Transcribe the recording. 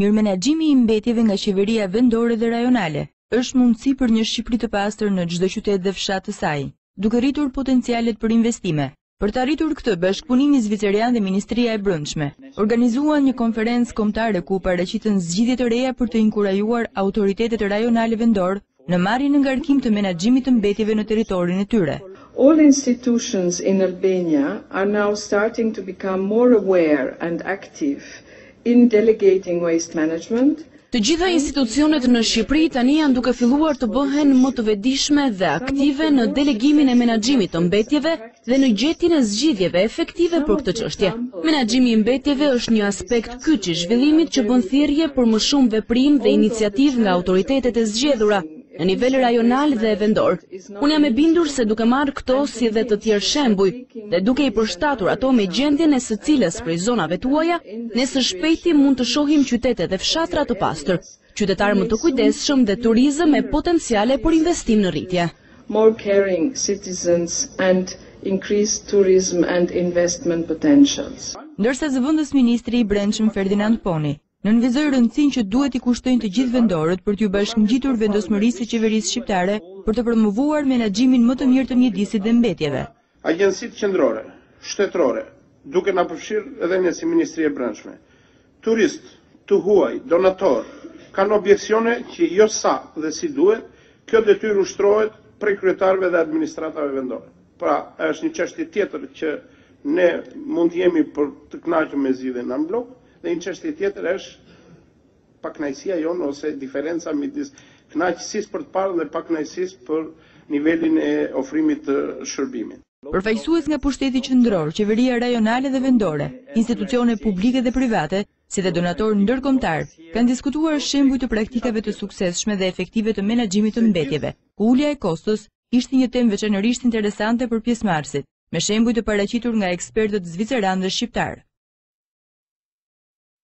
Mirëmenaxhimi i mbetjeve nga qeveria vendore dhe rajonale është mundësi për një Shqipëri të pastër në çdo qytet dhe fshat të saj, duke rritur potencialet për investime. Për të arritur këtë, bashkëpunimi zvicerian dhe Ministria e Brëndshme organizuan një konferencë kombëtare ku paraqitën zgjidhje të reja për të inkurajuar autoritetet rajonale vendor në marrjen në ngarkim të menaxhimit të mbetjeve në territorin e tyre. All institutions in Albania are now starting to become more aware and active in delegating waste management, Të gjitha institucionet në Shqipëri tani janë duke filluar të bëhen më të vetëdijshme dhe aktive në delegimin e menaxhimit të mbetjeve, dhe në gjetjen e zgjidhjeve efektive për këtë çështje. Menaxhimi i mbetjeve është një aspekt kyç i zhvillimit që bën thirrje për më shumë veprim dhe iniciativë nga autoritetet e zgjedhura në nivel rajonal dhe vendor. Unë jam e bindur se duke marrë këto si dhe të tjerë shembuj dhe duke i përshtatur ato me gjendjen e secilës prej zonave tuaja, ne së shpejti mund të shohim qytete dhe fshatra të pastër. Qytetarë më të kujdesshëm dhe turizëm e potenciale për investim në rritje. More caring citizens and increased tourism and investment potentials. Ndërsa zëvendës ministri i Brendshëm Ferdinand Poni, nënvizoi rëndësinë që duhet t'i kushtojnë të gjithë vendorët për t'iu bashkëngjitur vendosmërisë së qeverisë shqiptare për të promovuar menaxhimin më të mirë të mjedisit dhe mbetjeve, Agjencitë qendrore, shtetërore, duke na përfshirë edhe ne si Ministri e Brendshme, turistë, të huaj, donatorë, kanë objeksione që jo sa dhe si duhet, kjo detyrë ushtrohet prej kryetarëve dhe administratave vendore. Pra, është një çështje tjetër që ne mund të jemi për të kënaqur me zgjidhjen anblok dhe një çështje tjetër është Pakënaqësia jonë ose diferenca midis kënaqësisë për të parë dhe pakënaqësisë për nivelin e ofrimit të shërbimit. Përfaqësues nga pushteti qendror, qeveria rajonale dhe vendore, institucione publike dhe private, si dhe donatorë ndërkombëtarë, kanë diskutuar shembuj të praktikave të suksesshme dhe efektive të menaxhimit të mbetjeve, ku ulja e kostos ishte një temë veçanërisht interesante për pjesëmarrësit, me shembuj të paraqitur nga ekspertët zviceranë dhe shqiptarë.